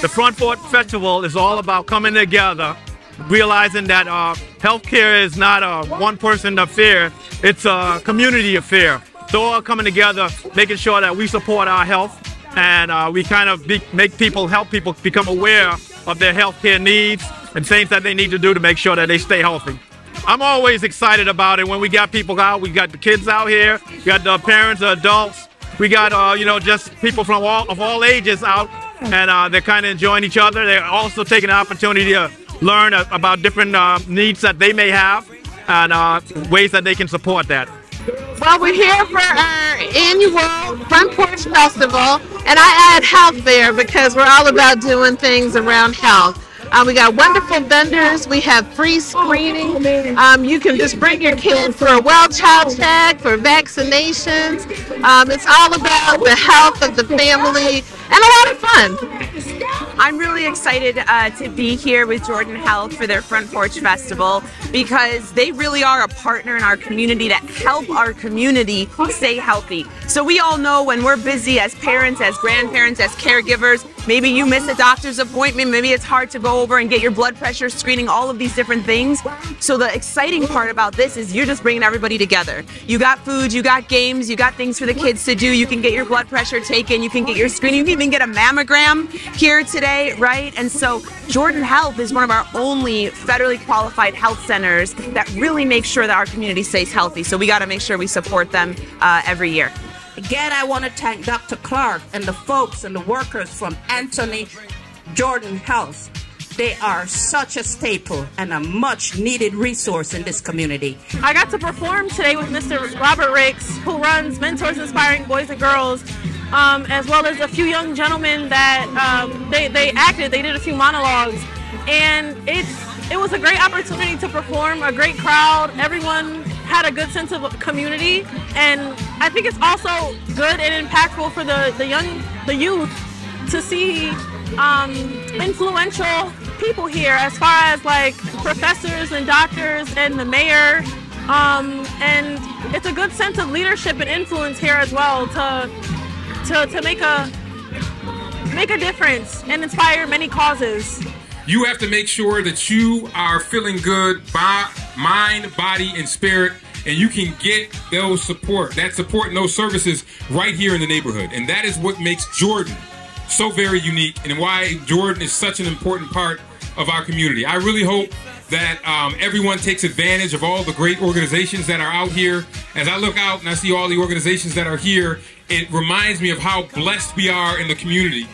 The Front Porch Festival is all about coming together, realizing that uh, healthcare is not a one person affair, it's a community affair. So all coming together, making sure that we support our health and uh, we kind of be, make people, help people become aware of their healthcare needs and things that they need to do to make sure that they stay healthy. I'm always excited about it when we got people out. We got the kids out here, we got the parents, the adults. We got, uh, you know, just people from all of all ages out, and uh, they're kind of enjoying each other. They're also taking the opportunity to learn about different uh, needs that they may have and uh, ways that they can support that. Well, we're here for our annual Front Porch Festival, and I add health there because we're all about doing things around health. Uh, we got wonderful vendors. We have free screening. Um, you can just bring your kids for a well child check, for vaccinations. Um, it's all about the health of the family and a lot of fun. I'm really excited uh, to be here with Jordan Health for their Front Porch Festival because they really are a partner in our community that help our community stay healthy. So we all know when we're busy as parents, as grandparents, as caregivers, maybe you miss a doctor's appointment, maybe it's hard to go over and get your blood pressure screening, all of these different things. So the exciting part about this is you're just bringing everybody together. You got food, you got games, you got things for the kids to do. You can get your blood pressure taken, you can get your screening, you can even get a mammogram here today, right? And so Jordan Health is one of our only federally qualified health centers that really make sure that our community stays healthy. So we got to make sure we support them uh, every year. Again, I want to thank Dr. Clark and the folks and the workers from Anthony Jordan Health. They are such a staple and a much needed resource in this community. I got to perform today with Mr. Robert Ricks, who runs Mentors Inspiring Boys and Girls, um, as well as a few young gentlemen that um, they, they acted, they did a few monologues. And it's, it was a great opportunity to perform, a great crowd. Everyone had a good sense of community. And I think it's also good and impactful for the, the young, the youth to see um, influential people here as far as like professors and doctors and the mayor. Um, and it's a good sense of leadership and influence here as well to, to, to make a make a difference and inspire many causes. You have to make sure that you are feeling good by mind, body, and spirit and you can get those support, that support and those services right here in the neighborhood. And that is what makes Jordan so very unique and why Jordan is such an important part of our community. I really hope that um, everyone takes advantage of all the great organizations that are out here. As I look out and I see all the organizations that are here, it reminds me of how blessed we are in the community